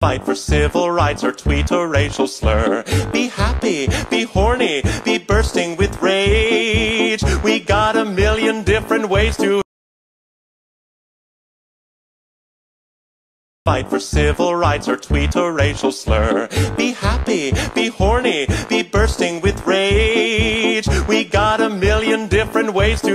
Fight for civil rights or tweet a racial slur. Be happy, be horny, be bursting with rage. We got a million different ways to Fight for civil rights or tweet a racial slur. Be happy, be horny, be bursting with rage. We got a million different ways to